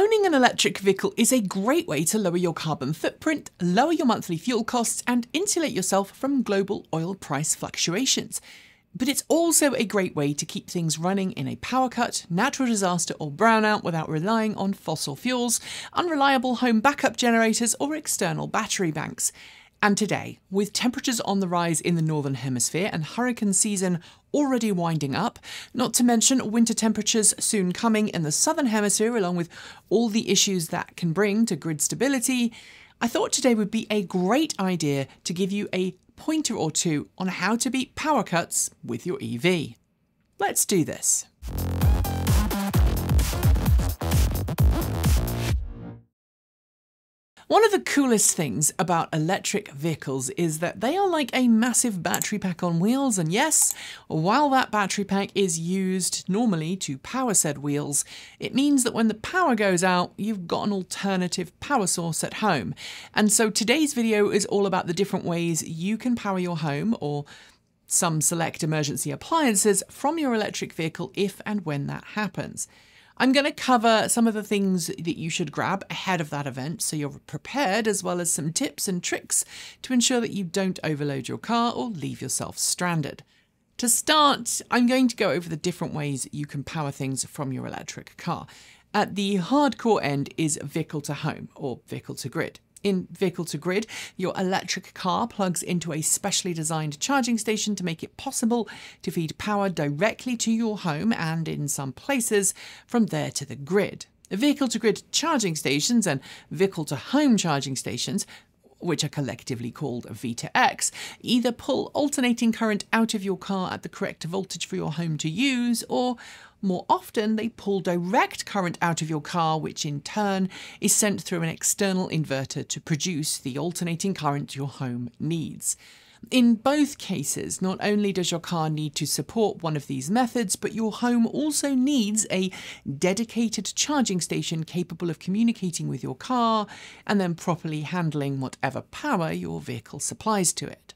Owning an electric vehicle is a great way to lower your carbon footprint, lower your monthly fuel costs, and insulate yourself from global oil price fluctuations. But it's also a great way to keep things running in a power cut, natural disaster, or brownout without relying on fossil fuels, unreliable home backup generators, or external battery banks. And today, with temperatures on the rise in the Northern Hemisphere and hurricane season already winding up, not to mention winter temperatures soon coming in the Southern Hemisphere, along with all the issues that can bring to grid stability, I thought today would be a great idea to give you a pointer or two on how to beat power cuts with your EV. Let's do this. One of the coolest things about electric vehicles is that they are like a massive battery pack on wheels, and yes, while that battery pack is used normally to power said wheels, it means that when the power goes out, you've got an alternative power source at home. And so today's video is all about the different ways you can power your home or some select emergency appliances from your electric vehicle if and when that happens. I'm going to cover some of the things that you should grab ahead of that event so you're prepared, as well as some tips and tricks to ensure that you don't overload your car or leave yourself stranded. To start, I'm going to go over the different ways you can power things from your electric car. At the hardcore end is vehicle to home or vehicle to grid. In vehicle to grid, your electric car plugs into a specially designed charging station to make it possible to feed power directly to your home and, in some places, from there to the grid. Vehicle to grid charging stations and vehicle to home charging stations which are collectively called V2X, either pull alternating current out of your car at the correct voltage for your home to use, or more often, they pull direct current out of your car, which in turn is sent through an external inverter to produce the alternating current your home needs. In both cases, not only does your car need to support one of these methods, but your home also needs a dedicated charging station capable of communicating with your car and then properly handling whatever power your vehicle supplies to it.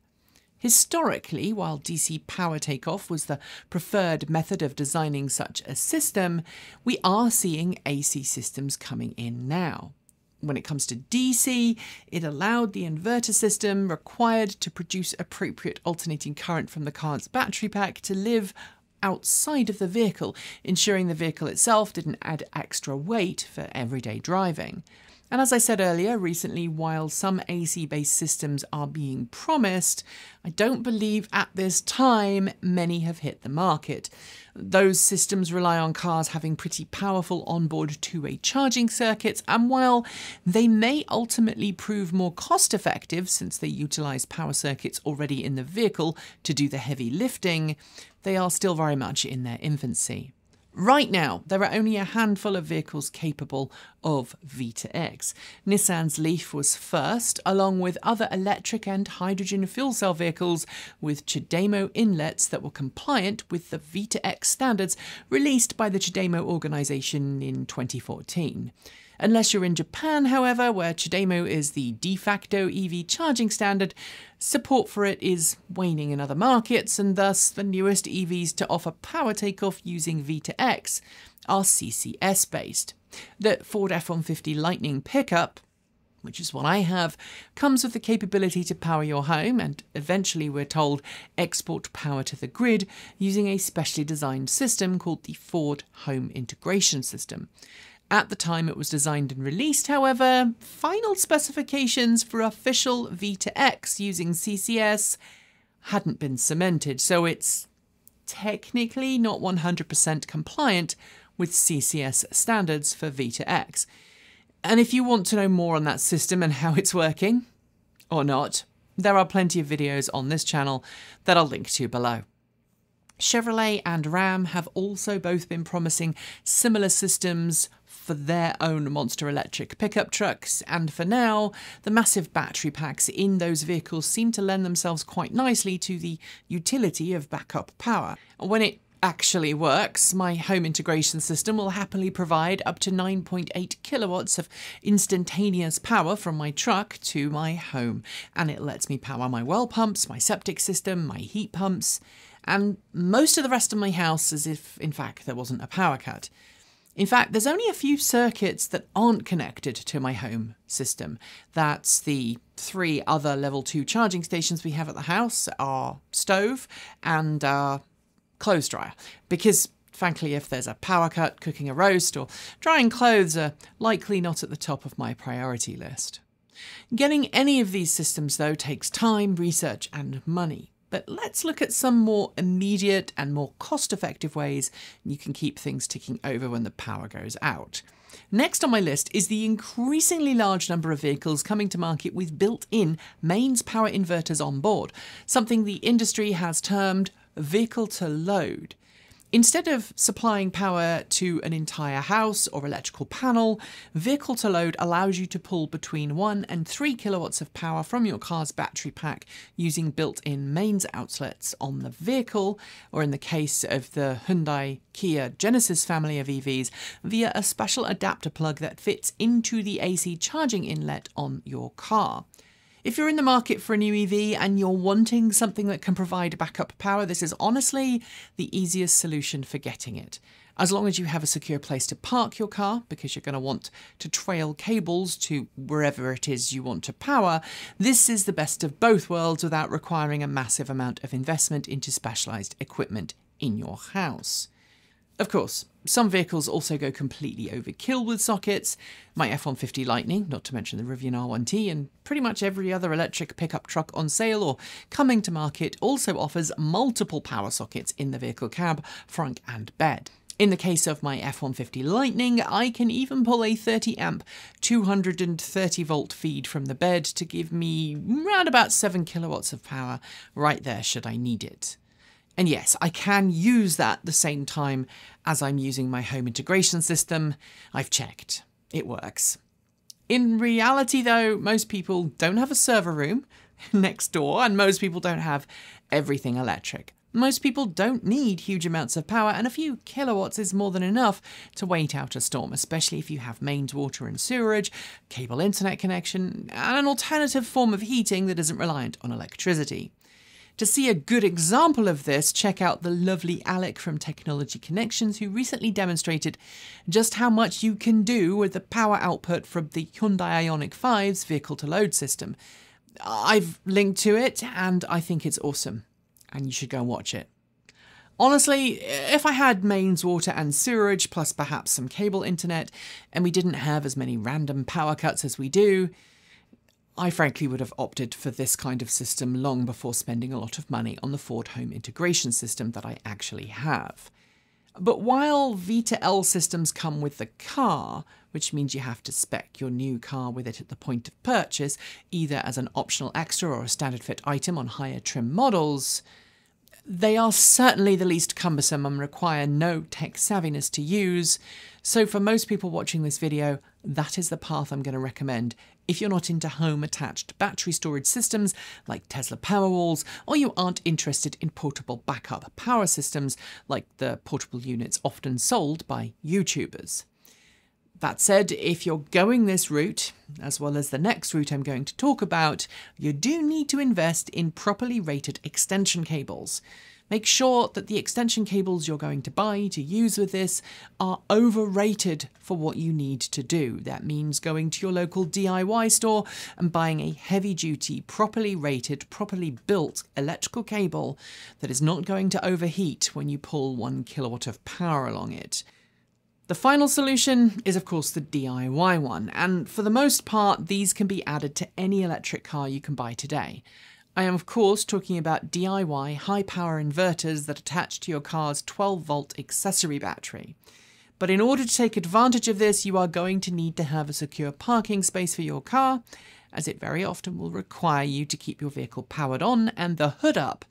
Historically, while DC power takeoff was the preferred method of designing such a system, we are seeing AC systems coming in now. When it comes to DC, it allowed the inverter system required to produce appropriate alternating current from the car's battery pack to live outside of the vehicle, ensuring the vehicle itself didn't add extra weight for everyday driving. And as I said earlier, recently, while some AC based systems are being promised, I don't believe at this time many have hit the market. Those systems rely on cars having pretty powerful onboard two way charging circuits, and while they may ultimately prove more cost effective since they utilise power circuits already in the vehicle to do the heavy lifting, they are still very much in their infancy. Right now, there are only a handful of vehicles capable of V2X. Nissan's Leaf was first, along with other electric and hydrogen fuel cell vehicles with CHAdeMO inlets that were compliant with the V2X standards released by the CHAdeMO organization in 2014. Unless you're in Japan, however, where CHAdeMO is the de facto EV charging standard, support for it is waning in other markets, and thus the newest EVs to offer power takeoff using V2X are CCS based. The Ford F 150 Lightning pickup which is what I have, comes with the capability to power your home and eventually, we're told, export power to the grid using a specially designed system called the Ford Home Integration System. At the time it was designed and released, however, final specifications for official V2X using CCS hadn't been cemented, so it's technically not 100% compliant with CCS standards for V2X. And if you want to know more on that system and how it's working, or not, there are plenty of videos on this channel that I'll link to below. Chevrolet and Ram have also both been promising similar systems for their own Monster Electric pickup trucks, and for now, the massive battery packs in those vehicles seem to lend themselves quite nicely to the utility of backup power. When it actually works, my home integration system will happily provide up to 9.8 kilowatts of instantaneous power from my truck to my home, and it lets me power my well pumps, my septic system, my heat pumps, and most of the rest of my house as if, in fact, there wasn't a power cut. In fact, there's only a few circuits that aren't connected to my home system. That's the three other level 2 charging stations we have at the house, our stove and our clothes dryer. Because frankly, if there's a power cut, cooking a roast, or drying clothes are likely not at the top of my priority list. Getting any of these systems, though, takes time, research, and money. But let's look at some more immediate and more cost effective ways you can keep things ticking over when the power goes out. Next on my list is the increasingly large number of vehicles coming to market with built in mains power inverters on board, something the industry has termed vehicle to load. Instead of supplying power to an entire house or electrical panel, vehicle to load allows you to pull between 1 and 3 kilowatts of power from your car's battery pack using built in mains outlets on the vehicle, or in the case of the Hyundai Kia Genesis family of EVs, via a special adapter plug that fits into the AC charging inlet on your car. If you're in the market for a new EV and you're wanting something that can provide backup power, this is honestly the easiest solution for getting it. As long as you have a secure place to park your car, because you're going to want to trail cables to wherever it is you want to power, this is the best of both worlds without requiring a massive amount of investment into specialised equipment in your house. Of course, some vehicles also go completely overkill with sockets. My F-150 Lightning, not to mention the Rivian R1T, and pretty much every other electric pickup truck on sale or coming to market also offers multiple power sockets in the vehicle cab, front and bed. In the case of my F-150 Lightning, I can even pull a 30 amp 230 volt feed from the bed to give me around about 7 kilowatts of power right there should I need it. And yes, I can use that the same time as I'm using my home integration system. I've checked. It works. In reality, though, most people don't have a server room next door, and most people don't have everything electric. Most people don't need huge amounts of power, and a few kilowatts is more than enough to wait out a storm, especially if you have mains water and sewerage, cable internet connection, and an alternative form of heating that isn't reliant on electricity. To see a good example of this, check out the lovely Alec from Technology Connections, who recently demonstrated just how much you can do with the power output from the Hyundai Ioniq 5's vehicle to load system. I've linked to it and I think it's awesome, and you should go and watch it. Honestly, if I had mains water and sewerage, plus perhaps some cable internet, and we didn't have as many random power cuts as we do, I frankly would have opted for this kind of system long before spending a lot of money on the Ford Home integration system that I actually have. But while V2L systems come with the car, which means you have to spec your new car with it at the point of purchase, either as an optional extra or a standard fit item on higher trim models, they are certainly the least cumbersome and require no tech savviness to use, so for most people watching this video, that is the path I'm going to recommend if you're not into home attached battery storage systems like Tesla Powerwalls, or you aren't interested in portable backup power systems like the portable units often sold by YouTubers. That said, if you're going this route, as well as the next route I'm going to talk about, you do need to invest in properly rated extension cables. Make sure that the extension cables you're going to buy to use with this are overrated for what you need to do. That means going to your local DIY store and buying a heavy duty, properly rated, properly built electrical cable that is not going to overheat when you pull one kilowatt of power along it. The final solution is of course the DIY one, and for the most part these can be added to any electric car you can buy today. I am of course talking about DIY high power inverters that attach to your car's 12 volt accessory battery. But in order to take advantage of this, you are going to need to have a secure parking space for your car, as it very often will require you to keep your vehicle powered on and the hood up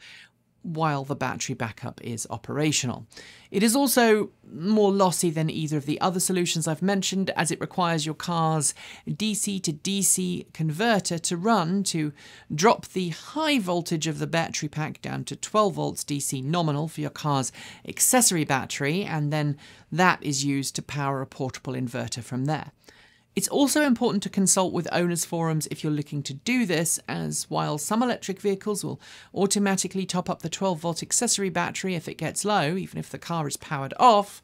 while the battery backup is operational. It is also more lossy than either of the other solutions I've mentioned as it requires your car's DC to DC converter to run to drop the high voltage of the battery pack down to 12 volts DC nominal for your car's accessory battery and then that is used to power a portable inverter from there. It's also important to consult with owners' forums if you're looking to do this, as while some electric vehicles will automatically top up the 12 volt accessory battery if it gets low, even if the car is powered off,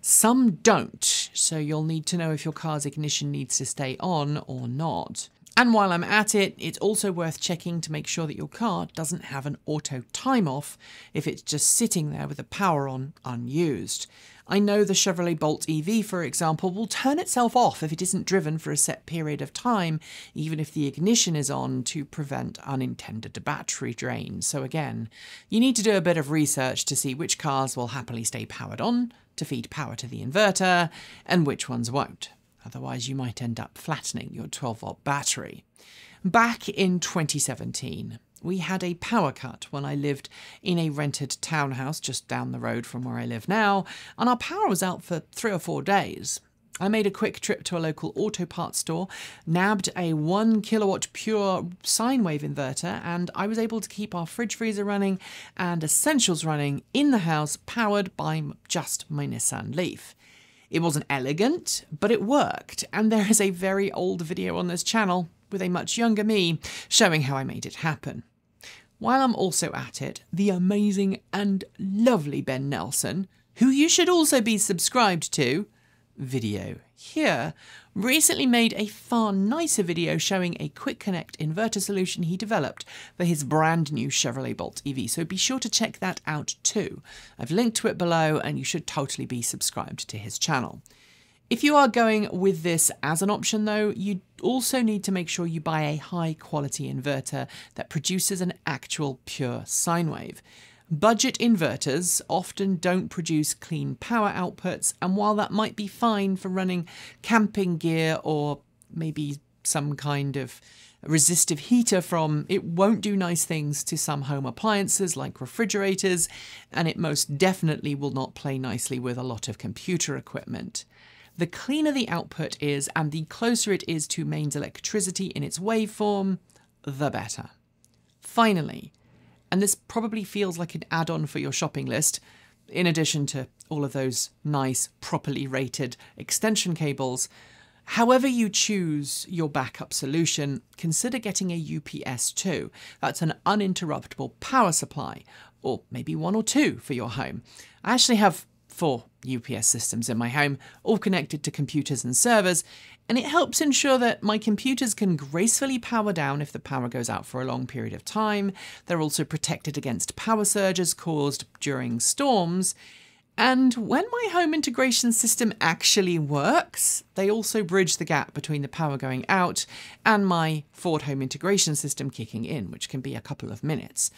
Some don't, so you'll need to know if your car's ignition needs to stay on or not. And while I'm at it, it's also worth checking to make sure that your car doesn't have an auto time off if it's just sitting there with the power on unused. I know the Chevrolet Bolt EV, for example, will turn itself off if it isn't driven for a set period of time, even if the ignition is on to prevent unintended battery drain. So again, you need to do a bit of research to see which cars will happily stay powered on to feed power to the inverter and which ones won't. Otherwise, you might end up flattening your 12 volt battery. Back in 2017, we had a power cut when I lived in a rented townhouse just down the road from where I live now, and our power was out for three or four days. I made a quick trip to a local auto parts store, nabbed a 1 kilowatt pure sine wave inverter, and I was able to keep our fridge freezer running and essentials running in the house powered by just my Nissan Leaf. It wasn't elegant, but it worked, and there is a very old video on this channel with a much younger me showing how I made it happen. While I'm also at it, the amazing and lovely Ben Nelson, who you should also be subscribed to, video here, recently made a far nicer video showing a quick connect inverter solution he developed for his brand new Chevrolet Bolt EV, so be sure to check that out too. I've linked to it below and you should totally be subscribed to his channel. If you are going with this as an option though, you also need to make sure you buy a high quality inverter that produces an actual pure sine wave. Budget inverters often don't produce clean power outputs, and while that might be fine for running camping gear or maybe some kind of resistive heater from, it won't do nice things to some home appliances like refrigerators, and it most definitely will not play nicely with a lot of computer equipment. The cleaner the output is and the closer it is to mains electricity in its waveform, the better. Finally, and this probably feels like an add on for your shopping list, in addition to all of those nice, properly rated extension cables. However, you choose your backup solution, consider getting a UPS too. That's an uninterruptible power supply, or maybe one or two for your home. I actually have four UPS systems in my home, all connected to computers and servers, and it helps ensure that my computers can gracefully power down if the power goes out for a long period of time. They're also protected against power surges caused during storms. And when my home integration system actually works, they also bridge the gap between the power going out and my Ford home integration system kicking in, which can be a couple of minutes.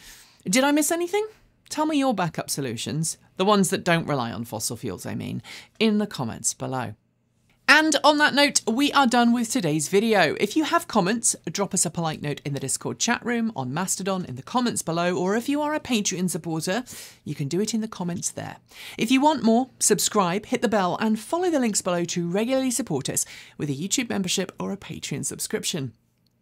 Did I miss anything? Tell me your backup solutions, the ones that don't rely on fossil fuels, I mean, in the comments below. And on that note, we are done with today's video. If you have comments, drop us a polite note in the Discord chat room, on Mastodon, in the comments below, or if you are a Patreon supporter, you can do it in the comments there. If you want more, subscribe, hit the bell, and follow the links below to regularly support us with a YouTube membership or a Patreon subscription.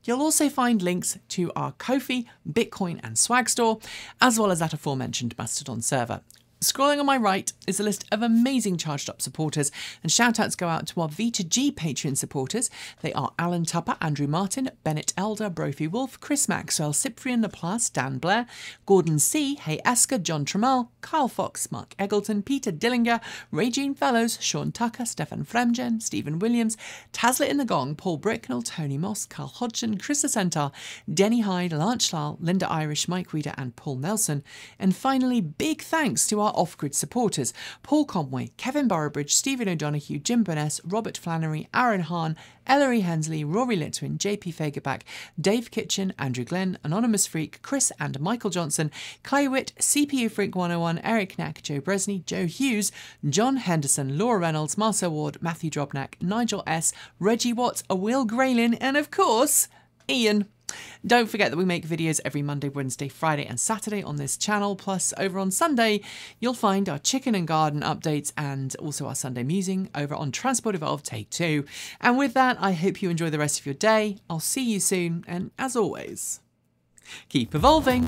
You'll also find links to our Ko-fi, Bitcoin and Swag store, as well as that aforementioned Mastodon server. Scrolling on my right is a list of amazing Charged Up supporters, and shoutouts go out to our V2G Patreon supporters. They are Alan Tupper, Andrew Martin, Bennett Elder, Brophy Wolf, Chris Maxwell, Cyprian Laplace, Dan Blair, Gordon C, Hey Esker, John Trammell, Kyle Fox, Mark Eggleton, Peter Dillinger, Regine Fellows, Sean Tucker, Stefan Fremgen, Stephen Williams, Tasla in the Gong, Paul Bricknell, Tony Moss, Carl Hodgson, Chris Centaur, Denny Hyde, Lance Linda Irish, Mike Reader, and Paul Nelson. And finally, big thanks to our off grid supporters Paul Conway, Kevin Boroughbridge, Stephen O'Donoghue, Jim Burness, Robert Flannery, Aaron Hahn, Ellery Hensley, Rory Litwin, JP Fagerback, Dave Kitchen, Andrew Glenn, Anonymous Freak, Chris and Michael Johnson, Clay Witt, CPU Freak 101, Eric Knack, Joe Bresney, Joe Hughes, John Henderson, Laura Reynolds, Marcel Ward, Matthew Drobnak, Nigel S., Reggie Watts, Will Graylin, and of course, Ian. Don't forget that we make videos every Monday, Wednesday, Friday, and Saturday on this channel. Plus, over on Sunday, you'll find our chicken and garden updates and also our Sunday musing over on Transport Evolve Take 2. And with that, I hope you enjoy the rest of your day. I'll see you soon, and as always, keep evolving.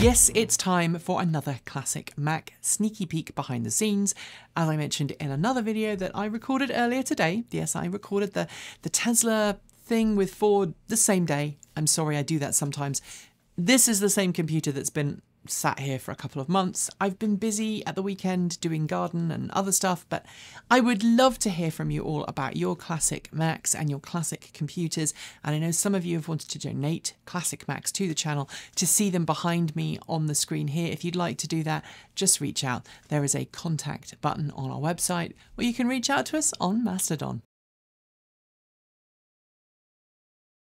Yes, it's time for another classic Mac sneaky peek behind the scenes. As I mentioned in another video that I recorded earlier today, yes, I recorded the, the Tesla thing with Ford the same day. I'm sorry, I do that sometimes. This is the same computer that's been sat here for a couple of months. I've been busy at the weekend doing garden and other stuff, but I would love to hear from you all about your classic Macs and your classic computers. And I know some of you have wanted to donate classic Macs to the channel to see them behind me on the screen here. If you'd like to do that, just reach out. There is a contact button on our website, or you can reach out to us on Mastodon.